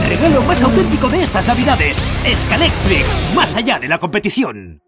El regalo más auténtico de estas navidades. Scalextric, más allá de la competición.